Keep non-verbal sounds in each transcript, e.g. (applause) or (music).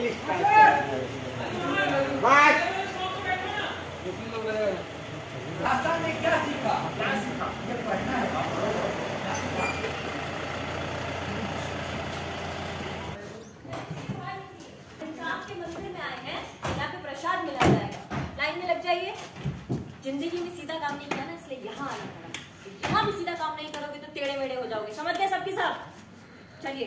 लिए बात मंदिर में प्रसाद मिला जाएगा लाइन में लग जाइए ज़िंदगी में सीधा काम नहीं किया ना इसलिए यहाँ आना पड़ा यहाँ भी सीधा काम नहीं करोगे तो टेढ़े मेढ़े हो। जाओगे समझ गए सबके सब चलिए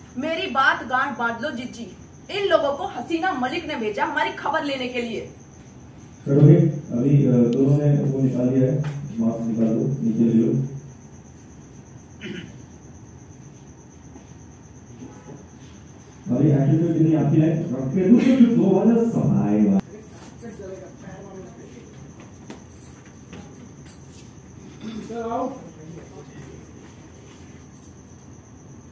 मेरी बात गांठ बाँध लो जिज्जी इन लोगों को हसीना मलिक ने भेजा हमारी खबर लेने के लिए। अभी दोनों ने वो निकाल लिया है। मास्क निकाल दो नीचे ले लो। अभी एटीट्यूड आती है? रखे दो तो दो वाला समाएगा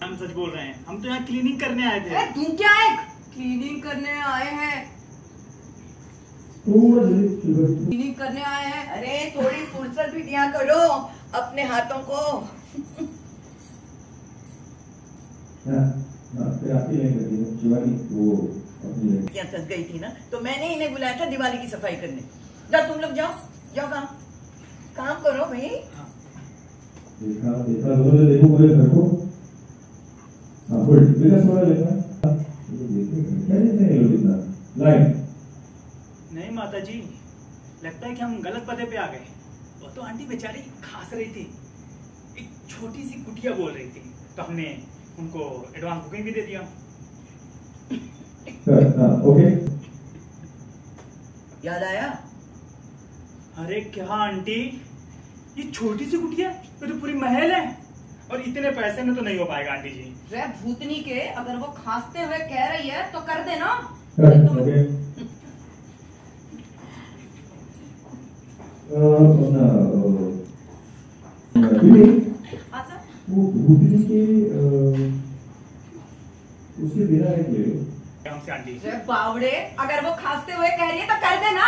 हम सच बोल रहे हैं। हम तो यहाँ क्लीनिंग करने आए थे। अरे तू क्या है क्लीनिंग करने आए हैं? क्लीनिंग करने आए हैं? अरे थोड़ी फुर्सत भी दिया करो अपने हाथों को। हाँ हाँ ही है है क्या फंस गई थी ना? तो मैंने इन्हें बुलाया था दिवाली की सफ़ाई करने। जाओ तुम लोग जाओ। जाओ काम काम करो भाई। देखा देखा ने देखो पूरे घर को। हाँ लेना ये देखिए क्या देते हैं लोग इतना लाइन नहीं माता जी लगता है कि हम गलत पते पे आ गए। वो तो आंटी बेचारी खास रही थी। एक छोटी सी कुटिया बोल रही थी। तो हमने उनको एडवांस बुकिंग भी दे दिया। हाँ ओके याद आया? अरे क्या आंटी? ये छोटी सी कुटिया? ये तो पूरी महल है। और इतने पैसे में तो नहीं हो पाएगा आंटी जी। रे भूतनी के अगर वो खांसते हुए कह रही है तो कर देना। तुम अच्छा (laughs) वो भूतनी के उसके बिना हमसे आंटी रे बावड़े अगर वो खांसते हुए कह रही है तो कर देना।